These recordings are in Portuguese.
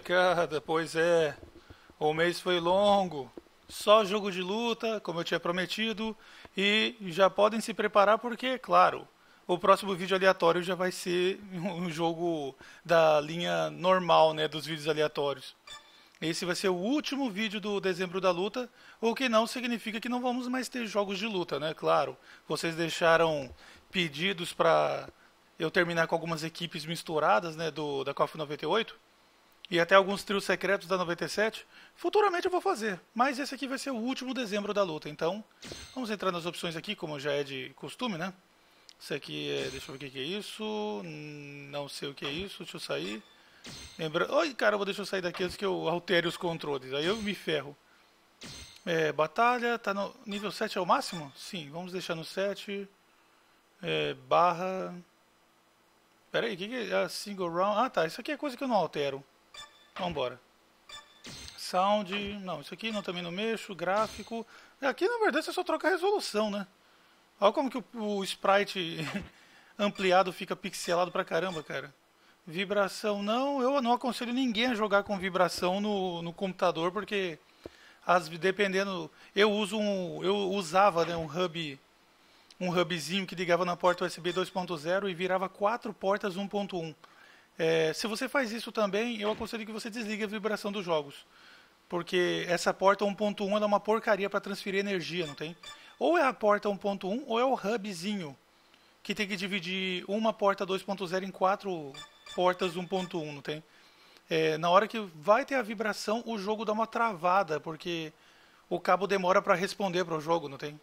molecada, pois é. O mês foi longo. Só jogo de luta, como eu tinha prometido. E já podem se preparar porque, claro, o próximo vídeo aleatório já vai ser um jogo da linha normal, né, dos vídeos aleatórios. Esse vai ser o último vídeo do dezembro da luta, o que não significa que não vamos mais ter jogos de luta, né? Claro, vocês deixaram pedidos para eu terminar com algumas equipes misturadas, né, do da KOF 98 e até alguns trios secretos da 97. Futuramente eu vou fazer, mas esse aqui vai ser o último dezembro da luta. Então, vamos entrar nas opções aqui, como já é de costume, né? Isso aqui é. Deixa eu ver o que é isso. Não sei o que é isso. Deixa eu sair. Oi, caramba, deixa eu sair daqui antes que eu altere os controles. Aí eu me ferro. É, batalha, tá no nível 7 é o máximo? Sim, vamos deixar no 7. É, barra. Pera aí, o que, que é? Ah, single round. Ah, tá. Isso aqui é coisa que eu não altero. Vambora. Sound, não, isso aqui não, também não mexo, gráfico. Aqui na verdade você só troca a resolução, né? Olha como que o, o sprite ampliado fica pixelado pra caramba, cara. Vibração não, eu não aconselho ninguém a jogar com vibração no, no computador, porque as, dependendo. Eu uso um. Eu usava né, um hub. Um hubzinho que ligava na porta USB 2.0 e virava quatro portas 1.1. É, se você faz isso também, eu aconselho que você desligue a vibração dos jogos. Porque essa porta 1.1 é uma porcaria para transferir energia, não tem? Ou é a porta 1.1 ou é o hubzinho, que tem que dividir uma porta 2.0 em quatro portas 1.1, não tem? É, na hora que vai ter a vibração, o jogo dá uma travada, porque o cabo demora para responder para o jogo, não tem?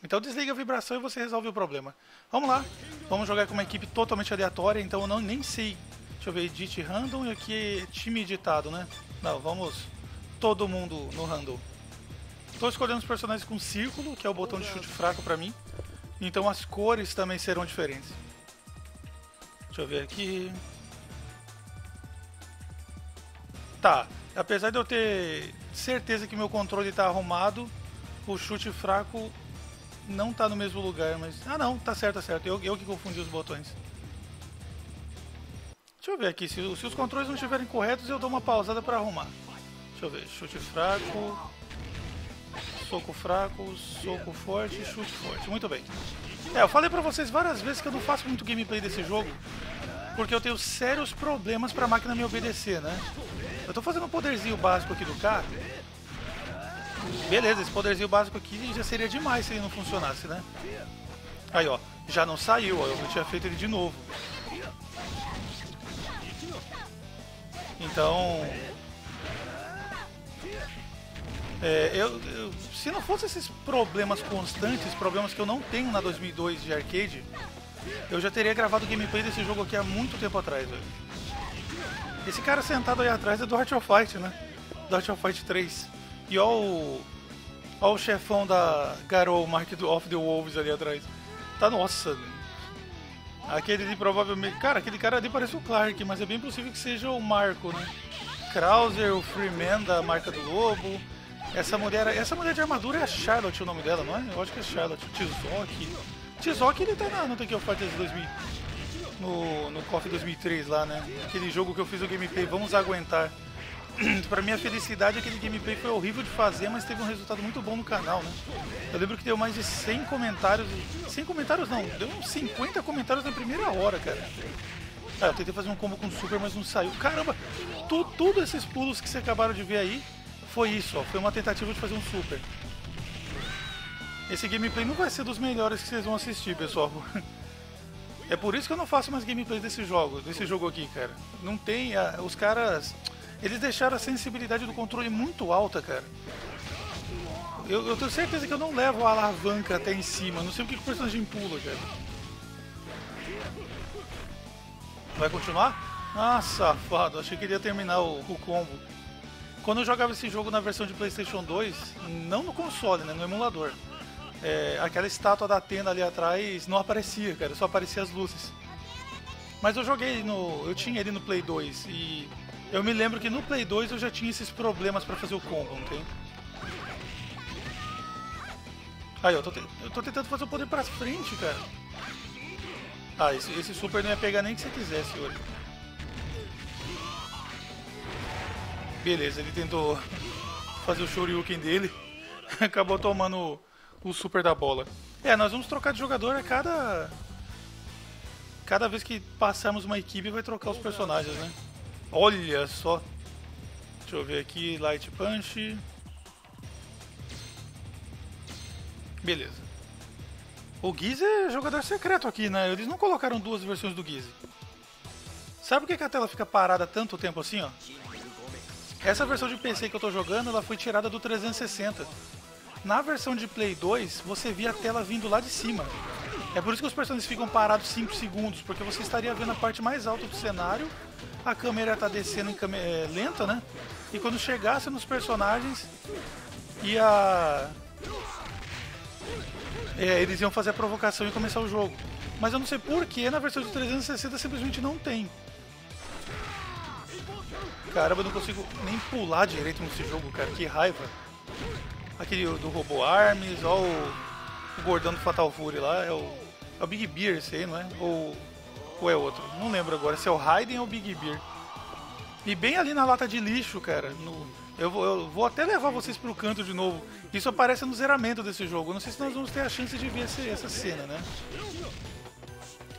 Então desliga a vibração e você resolve o problema. Vamos lá, vamos jogar com uma equipe totalmente aleatória, então eu não, nem sei Deixa eu ver, edit random e aqui time editado, né? Não, vamos todo mundo no random. Estou escolhendo os personagens com círculo, que é o botão de chute fraco pra mim. Então as cores também serão diferentes. Deixa eu ver aqui. Tá, apesar de eu ter certeza que meu controle está arrumado, o chute fraco não está no mesmo lugar, mas... Ah não, tá certo, tá certo. Eu, eu que confundi os botões. Deixa eu ver aqui, se, se, os controles não estiverem corretos, eu dou uma pausada para arrumar. Deixa eu ver, chute fraco, soco fraco, soco forte, chute forte. Muito bem. É, eu falei pra vocês várias vezes que eu não faço muito gameplay desse jogo, porque eu tenho sérios problemas pra máquina me obedecer, né? Eu tô fazendo um poderzinho básico aqui do carro. Beleza, esse poderzinho básico aqui já seria demais se ele não funcionasse, né? Aí, ó, já não saiu, ó, eu tinha feito ele de novo. Então. É, eu, eu, se não fosse esses problemas constantes, problemas que eu não tenho na 2002 de arcade, eu já teria gravado gameplay desse jogo aqui há muito tempo atrás. Velho. Esse cara sentado aí atrás é do Heart of Fight, né? Do Heart of Fight 3. E ó o, ó o chefão da Garou Mark of the Wolves ali atrás. Tá nossa, Aquele ali provavelmente. Cara, aquele cara ali parece o Clark, mas é bem possível que seja o Marco, né? Krauser, o Freeman da marca do Lobo. Essa mulher. Essa mulher de armadura é a Charlotte o nome dela, não é? Eu acho que é Charlotte. Tizok. Tizok ele tá na, no Tekken Fighters 2000. No, no KOF 2003 lá, né? Aquele jogo que eu fiz o gameplay, vamos aguentar. pra minha felicidade, aquele gameplay foi horrível de fazer, mas teve um resultado muito bom no canal, né? Eu lembro que deu mais de 100 comentários. 100 comentários não, deu uns 50 comentários na primeira hora, cara. Ah, eu tentei fazer um combo com super, mas não saiu. Caramba, tu, tudo esses pulos que vocês acabaram de ver aí foi isso, ó. Foi uma tentativa de fazer um super. Esse gameplay não vai ser dos melhores que vocês vão assistir, pessoal. É por isso que eu não faço mais gameplay desse jogo, desse jogo aqui, cara. Não tem. Ah, os caras eles deixaram a sensibilidade do controle muito alta, cara. Eu, eu tenho certeza que eu não levo a alavanca até em cima. Não sei o que, o personagem pula, cara. Vai continuar? Ah, safado. Achei que ele ia terminar o, o combo. Quando eu jogava esse jogo na versão de PlayStation 2, não no console, né, no emulador, é, aquela estátua da tenda ali atrás não aparecia, cara, só aparecia as luzes. Mas eu joguei no. Eu tinha ele no Play 2 e eu me lembro que no Play 2 eu já tinha esses problemas pra fazer o combo, não tem? Aí, eu tô, te... eu tô tentando fazer o poder pra frente, cara. Ah, esse, esse super não ia pegar nem que você quisesse hoje. Beleza, ele tentou fazer o Shoryuken dele. Acabou tomando o, o super da bola. É, nós vamos trocar de jogador a cada. Cada vez que passarmos uma equipe vai trocar os personagens, né? Olha só. Deixa eu ver aqui, Light Punch. Beleza. O Giz é jogador secreto aqui, né? Eles não colocaram duas versões do Giz. Sabe por que a tela fica parada tanto tempo assim, ó? Essa versão de PC que eu tô jogando, ela foi tirada do 360. Na versão de Play 2, você via a tela vindo lá de cima. É por isso que os personagens ficam parados 5 segundos, porque você estaria vendo a parte mais alta do cenário, a câmera tá descendo em câmera, é, lenta, né? E quando chegasse nos personagens, ia... É, eles iam fazer a provocação e começar o jogo. Mas eu não sei por que na versão de 360 simplesmente não tem. Caramba, eu não consigo nem pular direito nesse jogo, cara. Que raiva. Aquele do Robo Arms, ó o, o gordão do Fatal Fury lá, é o, é o Big Beer esse aí, não é? Ou, ou é outro? Não lembro agora se é o Raiden ou o Big Beer. E bem ali na lata de lixo, cara, no, eu, vou, eu vou até levar vocês pro canto de novo. Isso aparece no zeramento desse jogo. não sei se nós vamos ter a chance de ver esse, essa cena, né?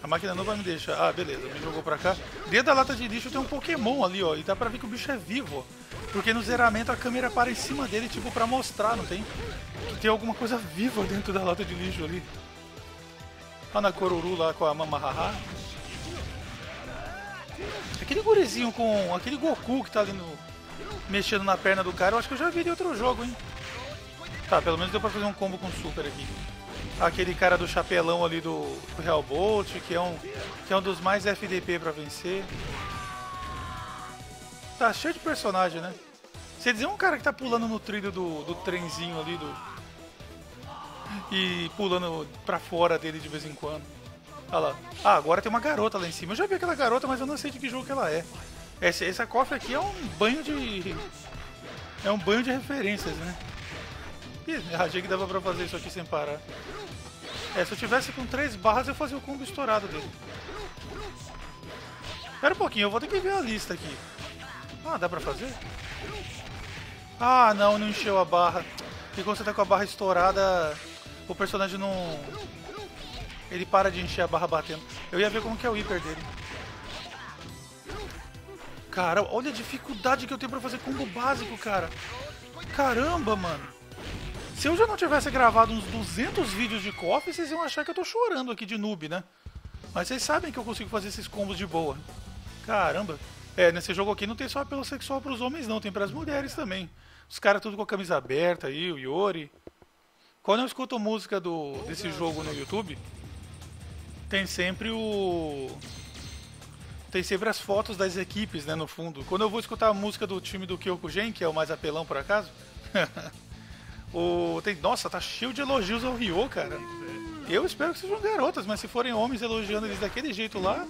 A máquina não vai me deixar. Ah, beleza, me jogou pra cá. Dentro da lata de lixo tem um Pokémon ali, ó. E dá pra ver que o bicho é vivo. Porque no zeramento a câmera para em cima dele, tipo, pra mostrar, não tem? Que tem alguma coisa viva dentro da lata de lixo ali. Olha na Coruru lá com a Mamahaha. Aquele gurizinho com... Aquele Goku que tá ali no... Mexendo na perna do cara, eu acho que eu já vi de outro jogo, hein? Tá, pelo menos deu pra fazer um combo com super aqui. Aquele cara do chapelão ali do, do Real Bolt, que é um, que é um dos mais FDP pra vencer. Tá cheio de personagem, né? Você dizer um cara que tá pulando no trilho do, do trenzinho ali do. E pulando pra fora dele de vez em quando. Olha lá. Ah, agora tem uma garota lá em cima. Eu já vi aquela garota, mas eu não sei de que jogo que ela é. Essa, essa cofre aqui é um banho de. É um banho de referências, né? Ih, achei que dava pra fazer isso aqui sem parar. É, se eu tivesse com três barras eu fazia o combo estourado dele. Espera um pouquinho, eu vou ter que ver a lista aqui. Ah, dá pra fazer? Ah, não, não encheu a barra. E quando você tá com a barra estourada, o personagem não... Ele para de encher a barra batendo. Eu ia ver como que é o hiper dele. Cara, olha a dificuldade que eu tenho pra fazer combo básico, cara. Caramba, mano. Se eu já não tivesse gravado uns 200 vídeos de KOF, vocês iam achar que eu tô chorando aqui de noob, né? Mas vocês sabem que eu consigo fazer esses combos de boa. Caramba. É, nesse jogo aqui não tem só apelo sexual pros homens, não. Tem pras mulheres também. Os caras tudo com a camisa aberta aí, o Yori. Quando eu escuto música do, desse jogo no YouTube, tem sempre o. Tem sempre as fotos das equipes, né, no fundo. Quando eu vou escutar a música do time do Kyokugen, que é o mais apelão por acaso. o, tem, nossa, tá cheio de elogios ao Ryo, cara. Eu espero que sejam garotas, mas se forem homens elogiando eles daquele jeito lá.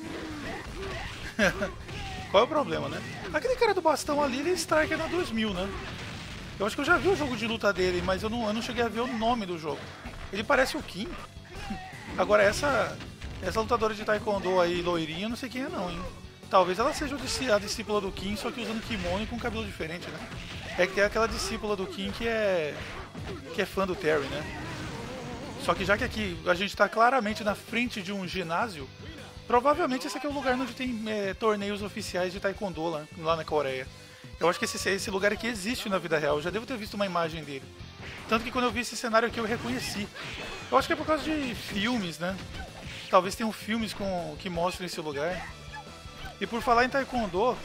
Qual é o problema, né? Aquele cara do bastão ali, ele é striker na 2000, né? Eu acho que eu já vi o jogo de luta dele, mas eu não, eu não cheguei a ver o nome do jogo. Ele parece o Kim. Agora, essa essa lutadora de taekwondo aí, loirinha, não sei quem é não, hein? Talvez ela seja a discípula do Kim, só que usando kimono e com cabelo diferente, né? É que tem aquela discípula do Kim que é que é fã do Terry, né? Só que já que aqui a gente está claramente na frente de um ginásio, provavelmente esse aqui é o lugar onde tem é, torneios oficiais de taekwondo lá, lá na Coreia. Eu acho que esse, esse lugar aqui existe na vida real. Eu já devo ter visto uma imagem dele. Tanto que quando eu vi esse cenário aqui eu reconheci. Eu acho que é por causa de filmes, né? Talvez tenham filmes com, que mostrem esse lugar. E por falar em Taekwondo,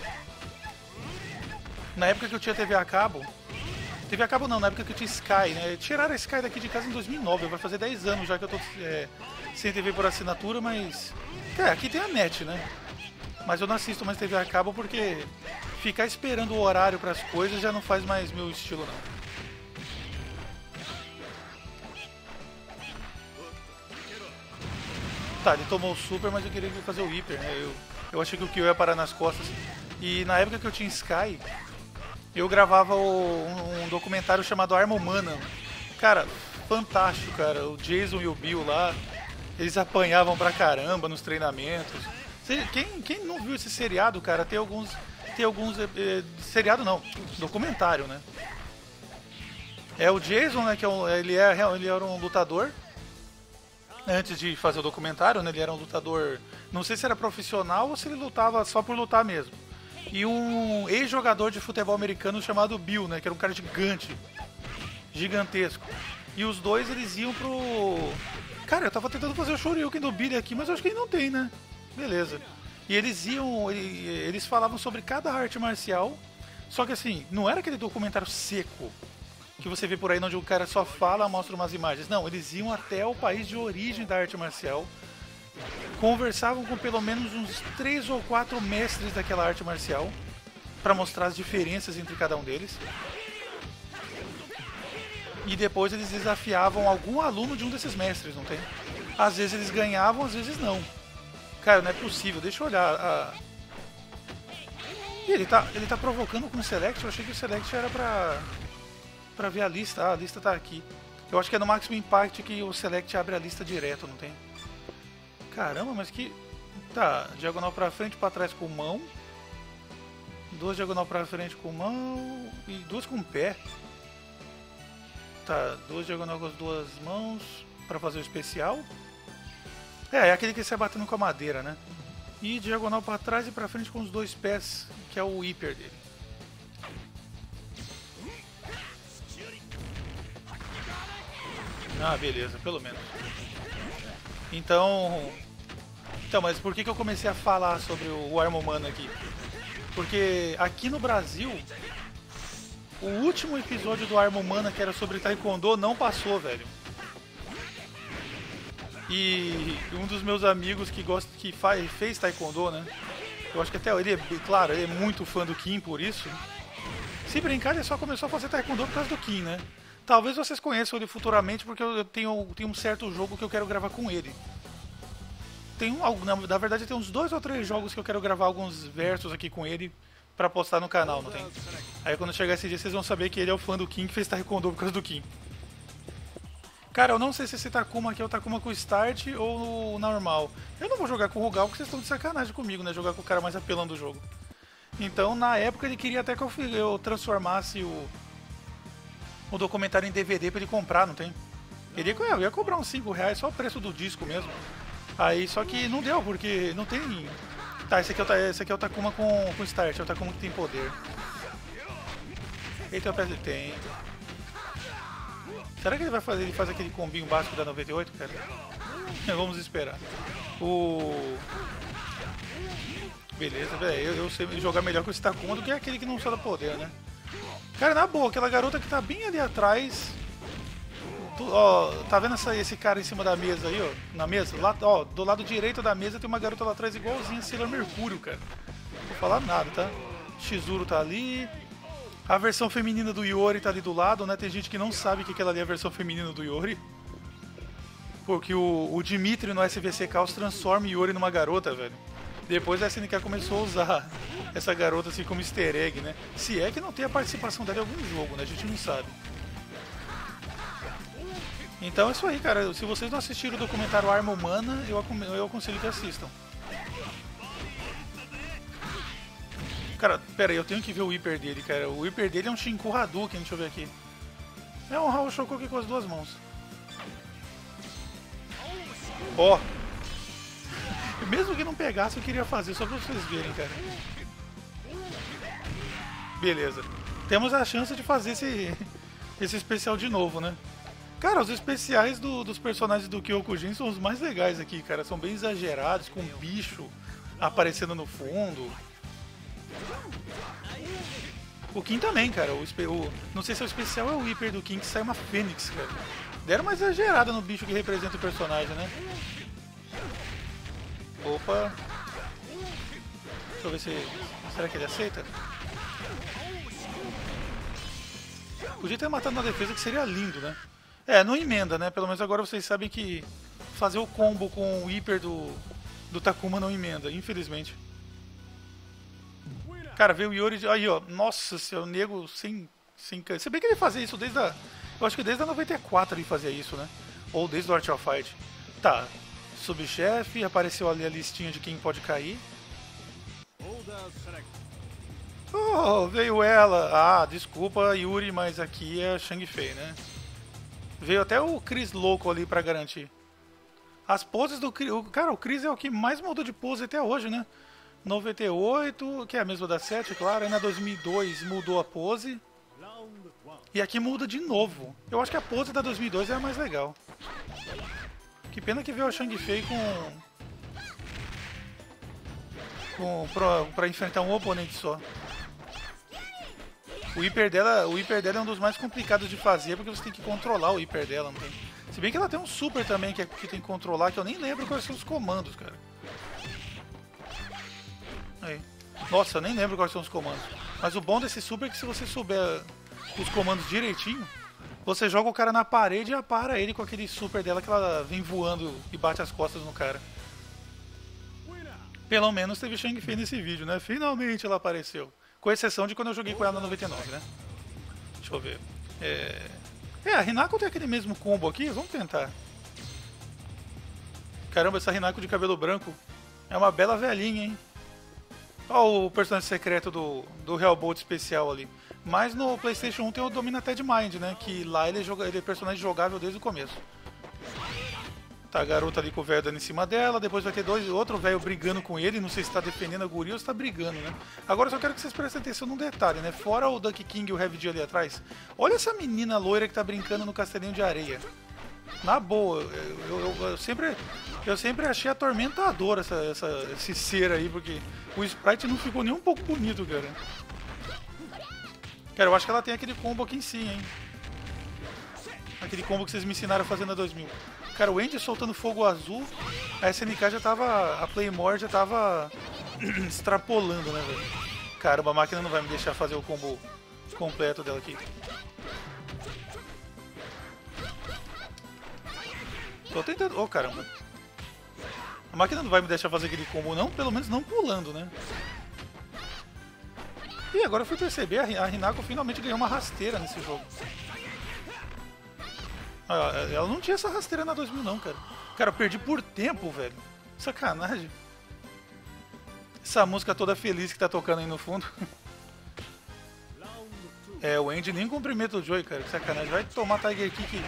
na época que eu tinha TV a cabo, TV a cabo não, na época que eu tinha Sky, né? Tiraram a Sky daqui de casa em 2009, vai fazer 10 anos já que eu tô é, sem TV por assinatura, mas... É, aqui tem a net, né? Mas eu não assisto mais TV a cabo porque ficar esperando o horário para as coisas já não faz mais meu estilo não. Tá, ele tomou o super, mas eu queria fazer o hiper, né? Eu, eu achei que o Kyo ia parar nas costas. E na época que eu tinha Sky, eu gravava o, um, um, documentário chamado Arma Humana. Cara, fantástico, cara. O Jason e o Bill lá, eles apanhavam pra caramba nos treinamentos. Quem, quem não viu esse seriado, cara, tem alguns ter alguns. Eh, seriado não, documentário, né? É o Jason, né? Que é um, ele, é, ele era um lutador. Antes de fazer o documentário, né? Ele era um lutador. Não sei se era profissional ou se ele lutava só por lutar mesmo. E um ex-jogador de futebol americano chamado Bill, né? Que era um cara gigante. Gigantesco. E os dois eles iam pro. Cara, eu tava tentando fazer o Shoryuken do Billy aqui, mas eu acho que ele não tem, né? Beleza. E eles iam. Eles falavam sobre cada arte marcial. Só que assim, não era aquele documentário seco que você vê por aí onde o cara só fala, mostra umas imagens. Não, eles iam até o país de origem da arte marcial, conversavam com pelo menos uns três ou quatro mestres daquela arte marcial para mostrar as diferenças entre cada um deles. E depois eles desafiavam algum aluno de um desses mestres, não tem? Às vezes eles ganhavam, às vezes não. Cara, não é possível. Deixa eu olhar. A... ele tá, ele tá provocando com o Select. Eu achei que o Select era pra para ver a lista. Ah, a lista tá aqui. Eu acho que é no Maximum Impact que o Select abre a lista direto, não tem? Caramba, mas que... Tá, diagonal pra frente para trás com mão. Duas diagonal pra frente com mão. E duas com pé. Tá, duas diagonal com as duas mãos para fazer o especial. É, é aquele que sai batendo com a madeira, né? E diagonal para trás e para frente com os dois pés, que é o hiper dele. Ah, beleza, pelo menos. Então. Então, mas por que, que eu comecei a falar sobre o Arma Humana aqui? Porque aqui no Brasil, o último episódio do Arma Humana, que era sobre Taekwondo, não passou, velho. E um dos meus amigos que gosta que faz, fez Taekwondo, né? Eu acho que até ele é, claro, ele é muito fã do Kim por isso. Se brincar, ele só começou a fazer Taekwondo por causa do Kim, né? Talvez vocês conheçam ele futuramente, porque eu tenho, tenho um certo jogo que eu quero gravar com ele. Tem um, na, verdade, tem uns dois ou três jogos que eu quero gravar alguns versos aqui com ele para postar no canal, não tem? Aí quando chegar esse dia vocês vão saber que ele é o fã do Kim que fez Taekwondo por causa do Kim. Cara, eu não sei se esse Takuma aqui é o Takuma com Start ou normal. Eu não vou jogar com o Rugal porque vocês estão de sacanagem comigo, né? Jogar com o cara mais apelão do jogo. Então, na época, ele queria até que eu, eu transformasse o, o documentário em DVD para ele comprar, não tem? Ele ia, cobrar uns 5 reais, só o preço do disco mesmo. Aí, só que não deu, porque não tem... Tá, esse aqui é o, esse aqui é o Takuma com, com Start, é o Takuma que tem poder. Ele tem. Será que ele vai fazer, ele faz aquele combinho básico da 98, cara? Vamos esperar. O... Beleza, velho, eu, eu, sei jogar melhor com esse Takuma do que aquele que não usa poder, né? Cara, na boa, aquela garota que tá bem ali atrás. Tu, ó, tá vendo essa, esse cara em cima da mesa aí, ó? Na mesa? Lá, ó, do lado direito da mesa tem uma garota lá atrás igualzinha a Sailor Mercúrio, cara. Não vou falar nada, tá? Shizuru tá ali. A versão feminina do Yori tá ali do lado, né? Tem gente que não sabe que aquela ali é a versão feminina do Yori. Porque o, o Dimitri no SVC Chaos transforma Yori numa garota, velho. Depois a SNK começou a usar essa garota assim como easter egg, né? Se é que não tem a participação dela em algum jogo, né? A gente não sabe. Então é isso aí, cara. Se vocês não assistiram o documentário Arma Humana, eu, eu aconselho que assistam. Cara, pera aí, eu tenho que ver o hiper dele, cara. O hiper dele é um Shinku Hadouken, deixa eu ver aqui. É um Raul Shokoku com as duas mãos. Ó, oh, mesmo que não pegasse, eu queria fazer, só pra vocês verem, cara. Beleza. Temos a chance de fazer esse, esse especial de novo, né? Cara, os especiais do, dos personagens do Kyokujin são os mais legais aqui, cara. São bem exagerados, com bicho aparecendo no fundo. O Kim também, cara. O, o, não sei se é o especial é o hiper do Kim que sai uma fênix, cara. Deram uma exagerada no bicho que representa o personagem, né? Opa. Deixa eu ver se... Será que ele aceita? Podia ter matado na defesa que seria lindo, né? É, não emenda, né? Pelo menos agora vocês sabem que fazer o combo com o hiper do, do Takuma não emenda, infelizmente. Cara, veio o Yori... Aí, ó. Nossa, seu nego sem... sem... Se bem que ele fazia isso desde a... Eu acho que desde a 94 ele fazia isso, né? Ou desde o Art of Fight. Tá, subchefe, apareceu ali a listinha de quem pode cair. Oh, veio ela. Ah, desculpa, Yuri, mas aqui é Shang Fei, né? Veio até o Chris louco ali pra garantir. As poses do Chris. Cara, o Chris é o que mais mudou de pose até hoje, né? 98, que é a mesma da 7, claro. Aí na 2002 mudou a pose. E aqui muda de novo. Eu acho que a pose da 2002 é a mais legal. Que pena que veio o Shang Fei com. com pra, pra enfrentar um oponente só. O hiper, dela, o hiper dela é um dos mais complicados de fazer porque você tem que controlar o hiper dela, não tem? Se bem que ela tem um super também que, é, que tem que controlar, que eu nem lembro quais são os comandos, cara. Aí. Nossa, eu nem lembro quais são os comandos. Mas o bom desse super é que se você souber os comandos direitinho, você joga o cara na parede e apara ele com aquele super dela que ela vem voando e bate as costas no cara. Pelo menos teve Shang Fei nesse vídeo, né? Finalmente ela apareceu. Com exceção de quando eu joguei com ela na 99, né? Deixa eu ver. É, é a Hinako tem aquele mesmo combo aqui? Vamos tentar. Caramba, essa Hinako de cabelo branco é uma bela velhinha, hein? Olha o personagem secreto do, do Hellbolt especial ali. Mas no PlayStation 1 tem o Domina Ted Mind, né? Que lá ele é, joga, ele é personagem jogável desde o começo. Tá a garota ali com o velho dando em cima dela, depois vai ter dois, outro velho brigando com ele, não sei se tá defendendo a guria ou se tá brigando, né? Agora eu só quero que vocês prestem atenção num detalhe, né? Fora o Duck King e o Heavy D ali atrás, olha essa menina loira que tá brincando no castelinho de areia. Na boa, eu, eu, eu sempre, eu sempre achei atormentador essa, essa, esse ser aí, porque o sprite não ficou nem um pouco bonito, cara. Cara, eu acho que ela tem aquele combo aqui em si, hein? Aquele combo que vocês me ensinaram a fazer na 2000. Cara, o Andy soltando fogo azul, a SNK já tava. A Playmore já tava extrapolando, né, velho? Caramba, a máquina não vai me deixar fazer o combo completo dela aqui. Tô tentando. Oh, caramba. A máquina não vai me deixar fazer aquele combo, não? Pelo menos não pulando, né? E agora eu fui perceber, a Hinako finalmente ganhou uma rasteira nesse jogo. Ah, ela não tinha essa rasteira na 2000 não, cara. Cara, eu perdi por tempo, velho. Sacanagem. Essa música toda feliz que tá tocando aí no fundo. é, o Andy nem cumprimenta o Joey, cara. Que sacanagem. Vai tomar Tiger Kick,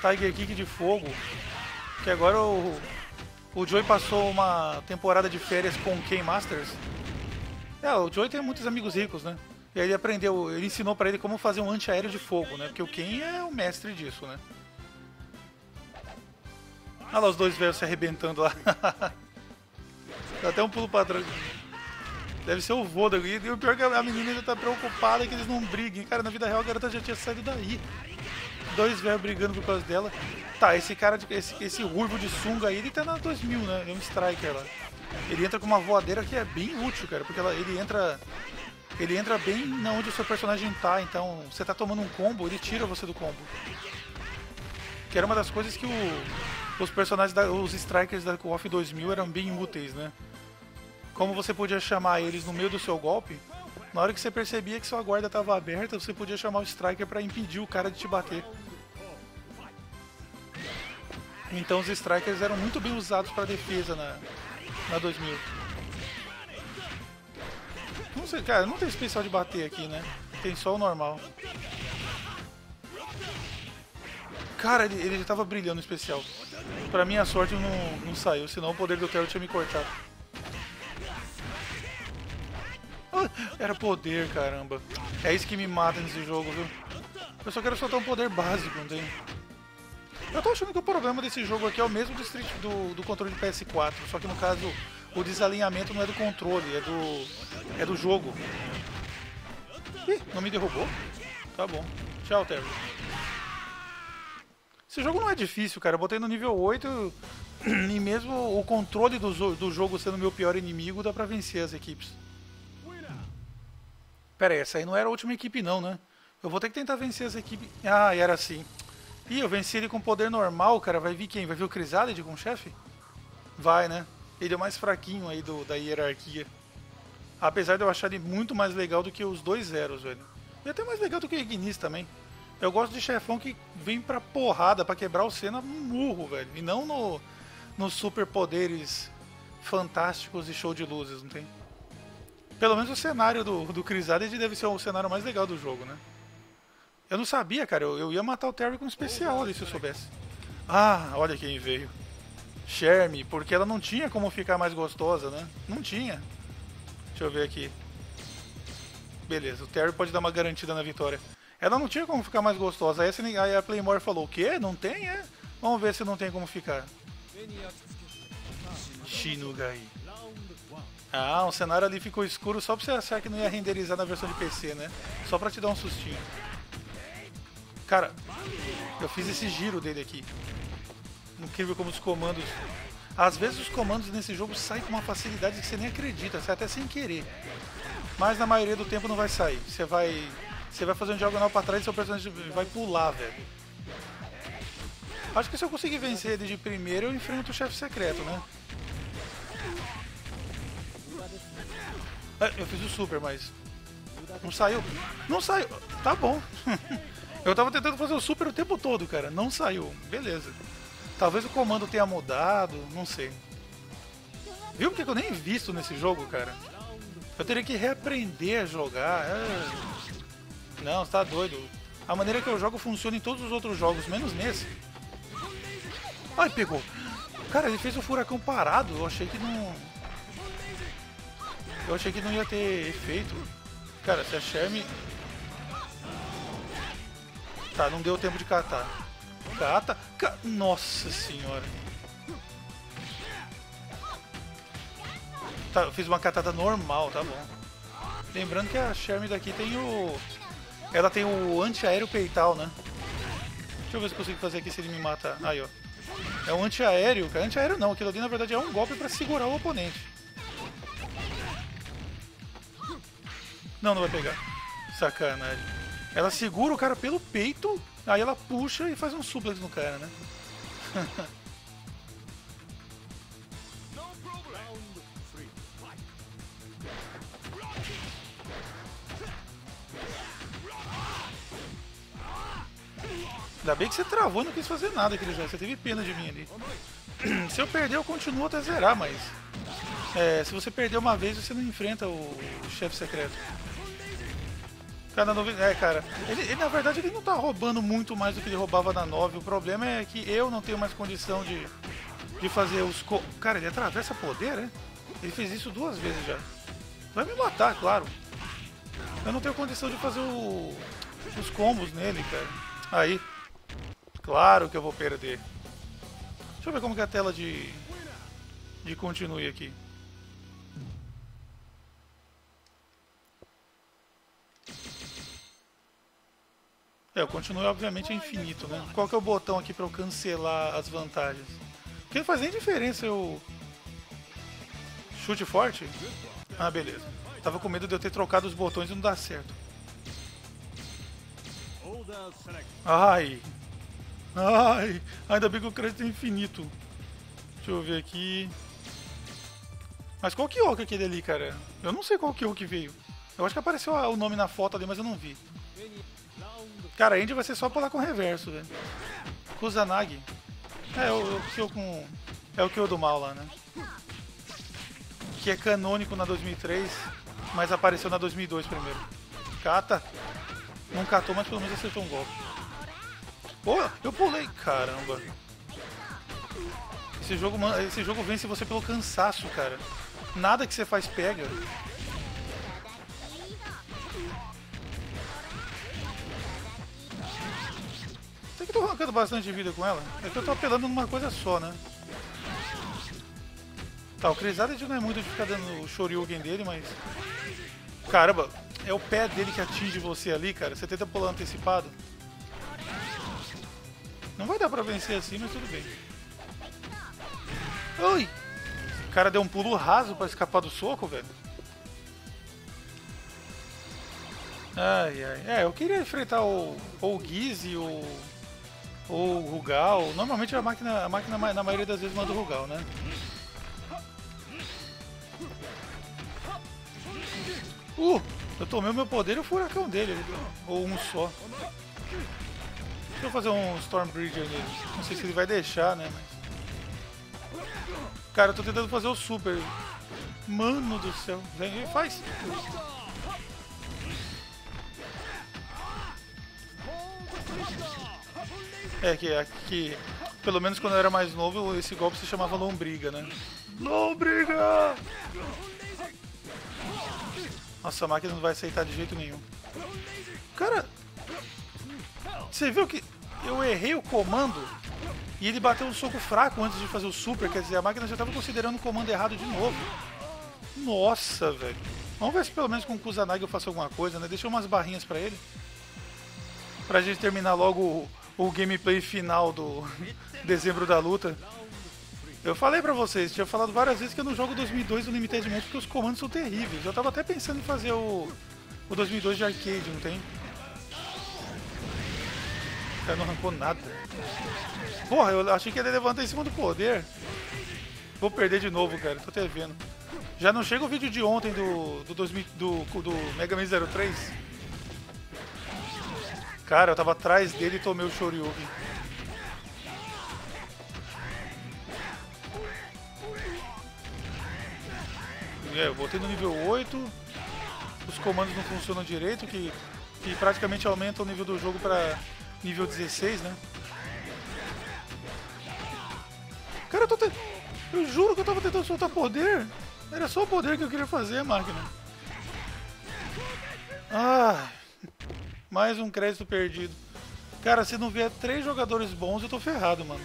Tiger Kick de fogo. Que agora o, o Joey passou uma temporada de férias com o Ken Masters. É, o Joey tem muitos amigos ricos, né? E aí ele aprendeu, ele ensinou para ele como fazer um antiaéreo de fogo, né? Porque o Ken é o mestre disso, né? Olha lá os dois velhos se arrebentando lá. Dá até um pulo pra trás. Deve ser o vô da E o pior é que a menina ainda tá preocupada que eles não briguem. Cara, na vida real a garota já tinha saído daí. Dois velhos brigando por causa dela. Tá, esse cara, de, esse, esse ruivo de sunga aí, ele tá na 2000, né? É um striker lá. Ele entra com uma voadeira que é bem útil, cara. Porque ela, ele entra ele entra bem na onde o seu personagem tá, então você tá tomando um combo, ele tira você do combo. Que era uma das coisas que o, os personagens, da, os strikers da KOF 2000 eram bem úteis, né? Como você podia chamar eles no meio do seu golpe, na hora que você percebia que sua guarda estava aberta, você podia chamar o striker para impedir o cara de te bater. Então os strikers eram muito bem usados para defesa na, na 2000. Não sei, cara, não tem especial de bater aqui, né? Tem só o normal. Cara, ele, ele já tava brilhando no especial. Pra minha sorte não, não saiu, senão o poder do Terror tinha me cortado. Era poder, caramba. É isso que me mata nesse jogo, viu? Eu só quero soltar um poder básico, não tem? Eu tô achando que o problema desse jogo aqui é o mesmo do, Street, do, do controle de PS4, só que no caso o desalinhamento não é do controle, é do, é do jogo. Ih, não me derrubou? Tá bom. Tchau, Terry. Esse jogo não é difícil, cara. Eu botei no nível 8 e mesmo o controle do, do jogo sendo meu pior inimigo, dá pra vencer as equipes. Pera aí, essa aí não era a última equipe não, né? Eu vou ter que tentar vencer as equipes... Ah, era assim. Ih, eu venci ele com poder normal, cara. Vai vir quem? Vai vir o Crisalid com o chefe? Vai, né? Ele é o mais fraquinho aí do, da hierarquia. Apesar de eu achar ele muito mais legal do que os dois zeros, velho. E até mais legal do que o Ignis também. Eu gosto de chefão que vem pra porrada, pra quebrar o cena murro, velho. E não no, nos superpoderes fantásticos e show de luzes, não tem? Pelo menos o cenário do, do Crisaded deve ser o cenário mais legal do jogo, né? Eu não sabia, cara. Eu, eu ia matar o Terry com um especial ali se eu soubesse. Ah, olha quem veio. Shermie, porque ela não tinha como ficar mais gostosa, né? Não tinha. Deixa eu ver aqui. Beleza, o Terry pode dar uma garantida na vitória. Ela não tinha como ficar mais gostosa. Aí a Playmore falou, o quê? Não tem, é? Vamos ver se não tem como ficar. Shinugai. Ah, o cenário ali ficou escuro só pra você achar que não ia renderizar na versão de PC, né? Só pra te dar um sustinho. Cara, eu fiz esse giro dele aqui. Incrível como os comandos... Às vezes os comandos nesse jogo saem com uma facilidade que você nem acredita, você até sem querer. Mas na maioria do tempo não vai sair. Você vai... Você vai fazer um diagonal pra trás e seu personagem vai pular, velho. Acho que se eu conseguir vencer ele de primeiro, eu enfrento o chefe secreto, né? É, eu fiz o super, mas. Não saiu. Não saiu. Tá bom. eu tava tentando fazer o super o tempo todo, cara. Não saiu. Beleza. Talvez o comando tenha mudado, não sei. Viu porque eu nem visto nesse jogo, cara? Eu teria que reaprender a jogar. É... Não, você tá doido. A maneira que eu jogo funciona em todos os outros jogos, menos nesse. Ai, pegou. Cara, ele fez o furacão parado. Eu achei que não. Eu achei que não ia ter efeito. Cara, se a Sherm. Tá, não deu tempo de catar. Cata. Ca... Nossa senhora. Tá, eu fiz uma catada normal, tá bom. Lembrando que a Sherm daqui tem o. Ela tem o anti-aéreo peital, né? Deixa eu ver se consigo fazer aqui se ele me mata. Aí, ó. É um antiaéreo, cara. Antiaéreo não, aquilo ali na verdade é um golpe pra segurar o oponente. Não, não vai pegar. Sacanagem. Ela segura o cara pelo peito, aí ela puxa e faz um suplex no cara, né? Ainda bem que você travou e não quis fazer nada aquele jogo. Você teve pena de mim ali. se eu perder, eu continuo até zerar, mas... É, se você perder uma vez, você não enfrenta o, o chefe secreto. Cara, é, cara, ele, ele, na verdade ele não tá roubando muito mais do que ele roubava na 9. O problema é que eu não tenho mais condição de, de fazer os... Co cara, ele atravessa poder, né? Ele fez isso duas vezes já. Vai me matar, claro. Eu não tenho condição de fazer o, os combos nele, cara. Aí, Claro que eu vou perder. Deixa eu ver como que é a tela de, de continue aqui. É, o continue obviamente é infinito, né? Qual que é o botão aqui para eu cancelar as vantagens? Porque não faz nem diferença eu... Chute forte? Ah, beleza. Tava com medo de eu ter trocado os botões e não dar certo. Ai, Ai, ainda bem que o crédito é infinito. Deixa eu ver aqui. Mas qual que é aquele ali, cara? Eu não sei qual que que veio. Eu acho que apareceu o nome na foto ali, mas eu não vi. Cara, a Andy vai ser só pular com reverso, velho. Kusanagi. É, o, que eu com... É o que eu do mal lá, né? Que é canônico na 2003, mas apareceu na 2002 primeiro. Cata. Não catou, mas pelo menos acertou um golpe. Pô, eu pulei, caramba. Esse jogo, esse jogo vence você pelo cansaço, cara. Nada que você faz pega. Que tô arrancando bastante vida com ela. É que eu tô apelando numa coisa só, né? Tá, o Crisada não é muito de ficar dando o Shoryuken dele, mas... Caramba, é o pé dele que atinge você ali, cara. Você tenta pular antecipado. Não vai dar pra vencer assim, mas tudo bem. Ui! O cara deu um pulo raso pra escapar do soco, velho. Ai, ai. É, eu queria enfrentar o, o Gizzy ou, ou Rugal. Normalmente a máquina, a máquina na maioria das vezes manda o Rugal, né? Uh! Eu tomei o meu poder e o furacão dele, ou um só. Deixa eu fazer um Stormbridge nele. Não sei se ele vai deixar, né? Mas... Cara, eu tô tentando fazer o super. Mano do céu. Vem, faz. É que aqui, pelo menos quando eu era mais novo, esse golpe se chamava lombriga, né? Lombriga! Nossa, a máquina não vai aceitar de jeito nenhum. Cara, você viu que eu errei o comando e ele bateu um soco fraco antes de fazer o super, quer dizer, a máquina já estava considerando o comando errado de novo. Nossa, velho. Vamos ver se pelo menos com o Kusanagi eu faço alguma coisa, né? Deixa umas barrinhas pra ele. Pra gente terminar logo o, gameplay final do dezembro da luta. Eu falei pra vocês, tinha falado várias vezes que eu não jogo 2002 no Limited Mode porque os comandos são terríveis. Eu tava até pensando em fazer o, o 2002 de arcade, não tem? O cara não arrancou nada. Porra, eu achei que ele levantar em cima do poder. Vou perder de novo, cara. Tô até vendo. Já não chega o vídeo de ontem do, do, 2000, do, do Mega Man 03? Cara, eu tava atrás dele e tomei o Shoryuken. É, eu voltei no nível 8. Os comandos não funcionam direito, que, que praticamente aumenta o nível do jogo pra nível 16, né? Cara, eu tô te... Eu juro que eu tava tentando soltar poder. Era só o poder que eu queria fazer, máquina. Ah, mais um crédito perdido. Cara, se não vier três jogadores bons, eu tô ferrado, mano.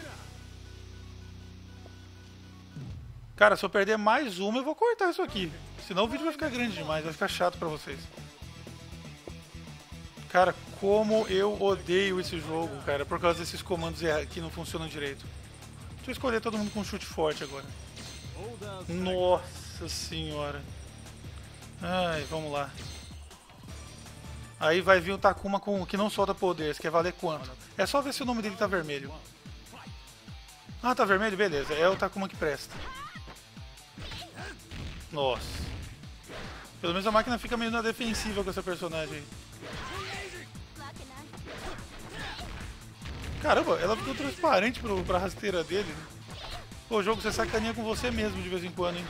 Cara, se eu perder mais uma, eu vou cortar isso aqui. Senão o vídeo vai ficar grande demais, vai ficar chato pra vocês. Cara, como eu odeio esse jogo, cara, por causa desses comandos que não funcionam direito. Deixa eu escolher todo mundo com chute forte agora. Nossa senhora. Ai, vamos lá. Aí vai vir o Takuma com que não solta poder, você quer valer quanto? É só ver se o nome dele tá vermelho. Ah, tá vermelho? Beleza, é o Takuma que presta. Nossa. Pelo menos a máquina fica meio na defensiva com essa personagem. Caramba, ela ficou transparente pro, pra rasteira dele. Pô, jogo, você sacaninha com você mesmo de vez em quando, hein?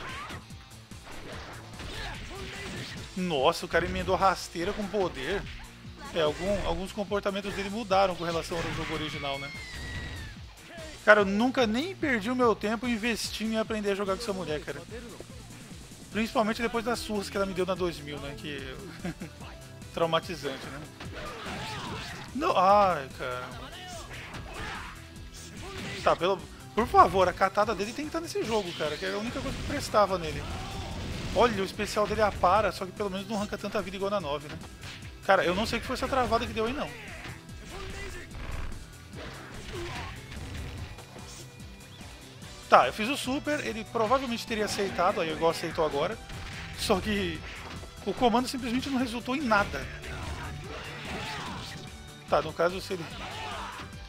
Nossa, o cara emendou rasteira com poder. É, algum, alguns comportamentos dele mudaram com relação ao jogo original, né? Cara, eu nunca nem perdi o meu tempo investindo em aprender a jogar com essa mulher, cara. Principalmente depois das surras que ela me deu na 2000, né? Que... Traumatizante, né? Não, ai, cara. Tá, pelo... Por favor, a catada dele tem que estar nesse jogo, cara, que é a única coisa que prestava nele. Olha, o especial dele apara, só que pelo menos não arranca tanta vida igual na 9, né? Cara, eu não sei que foi essa travada que deu aí, não. Tá, eu fiz o super, ele provavelmente teria aceitado, aí igual aceitou agora. Só que o comando simplesmente não resultou em nada. Tá, no caso, se ele...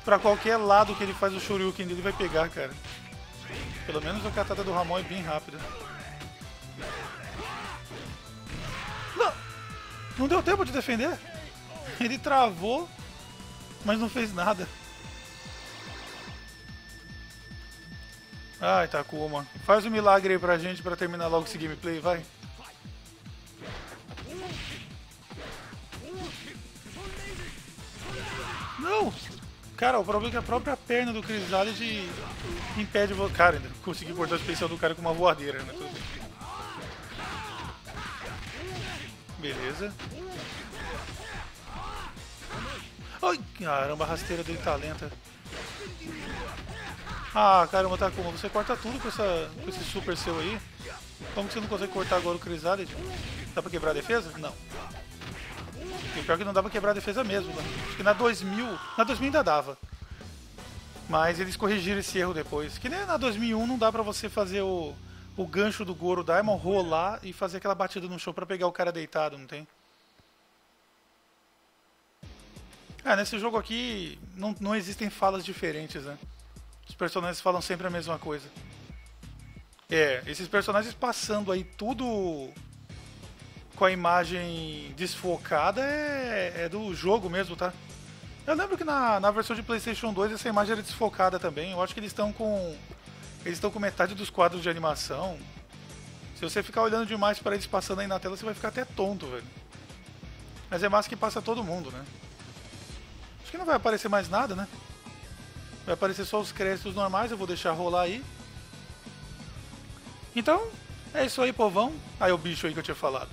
Pra qualquer lado que ele faz o Shoryuken dele, vai pegar, cara. Pelo menos a catada do Ramon é bem rápida. Não deu tempo de defender. Ele travou, mas não fez nada. Ai, Takuma. Faz um milagre aí pra gente pra terminar logo esse gameplay, vai. Não! Cara, o problema é que a própria perna do Chrysalid impede o... Cara, consegui cortar o especial do cara com uma voadeira, né? Beleza. Ai, caramba, a rasteira dele tá lenta. Ah, caramba, tá como? Você corta tudo com, essa, com esse super seu aí? Como que você não consegue cortar agora o Chrysalid? Dá pra quebrar a defesa? Não. E pior que não dá pra quebrar a defesa mesmo. Né? Acho que na 2000... Na 2000 ainda dava. Mas eles corrigiram esse erro depois. Que nem na 2001 não dá pra você fazer o o gancho do Goro Diamond rolar e fazer aquela batida no chão para pegar o cara deitado, não tem? Ah, nesse jogo aqui não, não existem falas diferentes, né? Os personagens falam sempre a mesma coisa. É, esses personagens passando aí tudo com a imagem desfocada é, é do jogo mesmo, tá? Eu lembro que na, na versão de PlayStation 2 essa imagem era desfocada também. Eu acho que eles estão com eles estão com metade dos quadros de animação. Se você ficar olhando demais para eles passando aí na tela, você vai ficar até tonto, velho. Mas é massa que passa todo mundo, né? Acho que não vai aparecer mais nada, né? Vai aparecer só os créditos normais, eu vou deixar rolar aí. Então, é isso aí, povão. Aí o bicho aí que eu tinha falado.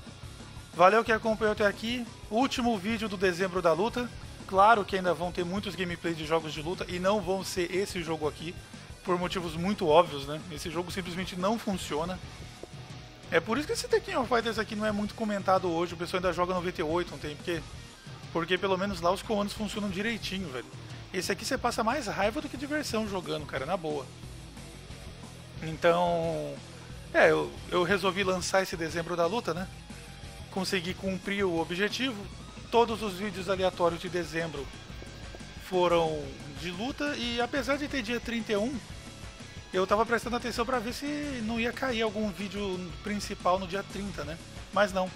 Valeu que acompanhou até aqui. Último vídeo do dezembro da luta. Claro que ainda vão ter muitos gameplays de jogos de luta e não vão ser esse jogo aqui, por motivos muito óbvios, né? Esse jogo simplesmente não funciona. É por isso que esse Tekken of Fighters aqui não é muito comentado hoje, o pessoal ainda joga 98, não tem porque porque pelo menos lá os comandos funcionam direitinho, velho. Esse aqui você passa mais raiva do que diversão jogando, cara, na boa. Então, é, eu, eu resolvi lançar esse dezembro da luta, né? Consegui cumprir o objetivo. Todos os vídeos aleatórios de dezembro foram de luta e apesar de ter dia 31, eu tava prestando atenção para ver se não ia cair algum vídeo principal no dia 30, né? Mas não.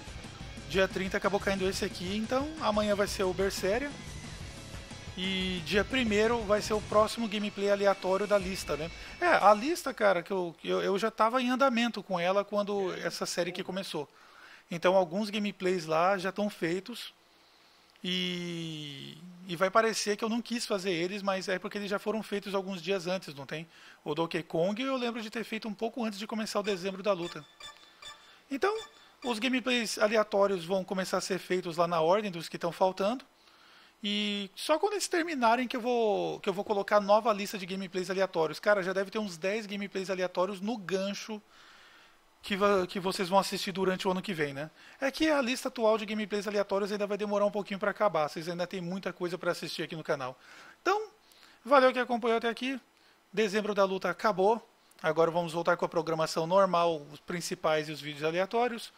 Dia 30 acabou caindo esse aqui, então amanhã vai ser o Berseria e dia 1 vai ser o próximo gameplay aleatório da lista, né? É, a lista, cara, que eu, eu, já estava em andamento com ela quando essa série que começou. Então alguns gameplays lá já estão feitos. E, e vai parecer que eu não quis fazer eles, mas é porque eles já foram feitos alguns dias antes, não tem? O Donkey Kong eu lembro de ter feito um pouco antes de começar o dezembro da luta. Então, os gameplays aleatórios vão começar a ser feitos lá na ordem dos que estão faltando. E só quando eles terminarem que eu vou que eu vou colocar nova lista de gameplays aleatórios. Cara, já deve ter uns 10 gameplays aleatórios no gancho que, que vocês vão assistir durante o ano que vem, né? É que a lista atual de gameplays aleatórios ainda vai demorar um pouquinho para acabar. Vocês ainda tem muita coisa para assistir aqui no canal. Então, valeu que acompanhou até aqui. Dezembro da luta acabou. Agora vamos voltar com a programação normal, os principais e os vídeos aleatórios.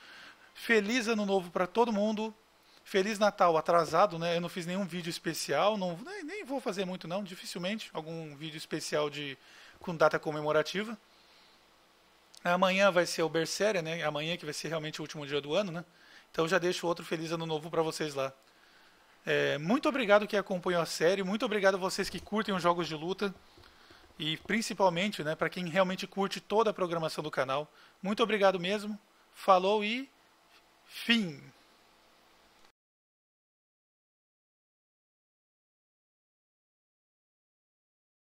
Feliz ano novo para todo mundo. Feliz Natal atrasado, né? Eu não fiz nenhum vídeo especial, não, nem, nem vou fazer muito não, dificilmente algum vídeo especial de com data comemorativa. Amanhã vai ser o Berseria, né? Amanhã que vai ser realmente o último dia do ano, né? Então já deixo outro feliz ano novo para vocês lá. É, muito obrigado que acompanhou a série, muito obrigado a vocês que curtem os jogos de luta e principalmente, né, para quem realmente curte toda a programação do canal. Muito obrigado mesmo. Falou e fim.